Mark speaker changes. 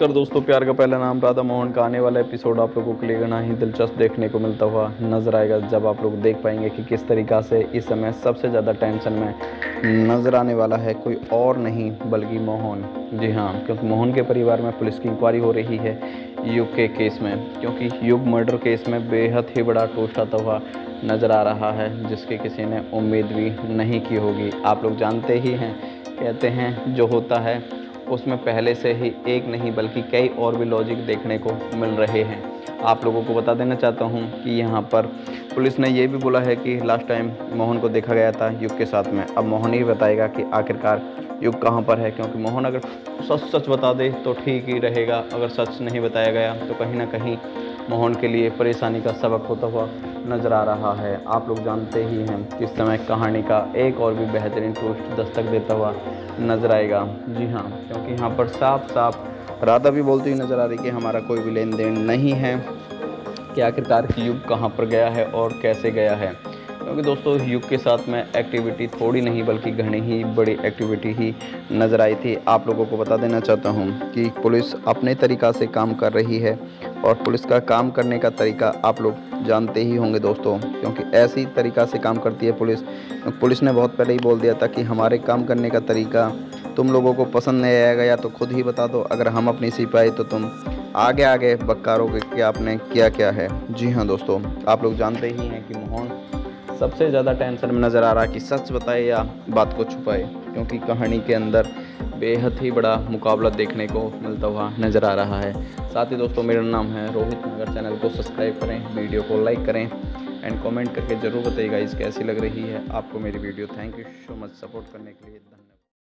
Speaker 1: कर दोस्तों, प्यार का पहला नाम राधा मोहन का आने वाला एपिसोड आप लोगों के लिए घना ही दिलचस्प देखने को मिलता हुआ नज़र आएगा, जब आप लोग देख पाएँगे कि किस तरीक़ा से इस समय सबसे ज़्यादा टेंशन में नज़र आने वाला है कोई और नहीं, बल्कि मोहन। जी हाँ क्योंकि मोहन के परिवार में पुलिस की इंक्वायरी हो रही है युग के केस में, क्योंकि युग मर्डर केस में बेहद ही बड़ा टोस्ट आता हुआ नज़र आ रहा है, जिसकी किसी ने उम्मीद भी नहीं की होगी। आप लोग जानते ही हैं, कहते हैं, जो होता है उसमें पहले से ही एक नहीं, बल्कि कई और भी लॉजिक देखने को मिल रहे हैं। आप लोगों को बता देना चाहता हूँ कि यहाँ पर पुलिस ने ये भी बोला है कि लास्ट टाइम मोहन को देखा गया था युग के साथ में। अब मोहन ही बताएगा कि आखिरकार युग कहाँ पर है, क्योंकि मोहन अगर सच सच बता दे तो ठीक ही रहेगा, अगर सच नहीं बताया गया तो कहीं ना कहीं मोहन के लिए परेशानी का सबक होता हुआ नज़र आ रहा है। आप लोग जानते ही हैं कि इस समय कहानी का एक और भी बेहतरीन टूस्ट दस्तक देता हुआ नज़र आएगा। जी हाँ क्योंकि यहाँ पर साफ़ साफ़ राधा भी बोलती हुई नज़र आ रही कि हमारा कोई भी लेन देन नहीं है। कि आखिरकार युग कहाँ पर गया है और कैसे गया है। क्योंकि दोस्तों, युग के साथ में एक्टिविटी थोड़ी नहीं, बल्कि घनी ही बड़ी एक्टिविटी ही नज़र आई थी। आप लोगों को बता देना चाहता हूँ कि पुलिस अपने तरीक़ा से काम कर रही है। और पुलिस का काम करने का तरीका आप लोग जानते ही होंगे दोस्तों, क्योंकि ऐसी तरीक़ा से काम करती है पुलिस। पुलिस ने बहुत पहले ही बोल दिया था कि हमारे काम करने का तरीका तुम लोगों को पसंद नहीं आएगा, या तो खुद ही बता दो, अगर हम अपनी सिपाही तो तुम आगे आगे बक्कारोगे कि आपने क्या क्या है। जी हाँ दोस्तों, आप लोग जानते ही हैं कि मोहन सबसे ज़्यादा टेंशन में नज़र आ रहा है कि सच बताए या बात को छुपाए, क्योंकि कहानी के अंदर बेहद ही बड़ा मुकाबला देखने को मिलता हुआ नज़र आ रहा है। साथ ही दोस्तों, मेरा नाम है रोहित। नगर चैनल को सब्सक्राइब करें, वीडियो को लाइक करें एंड कमेंट करके ज़रूर बताइएगा इस कैसी लग रही है आपको मेरी video. Thank you so much support करने के लिए। धन्यवाद।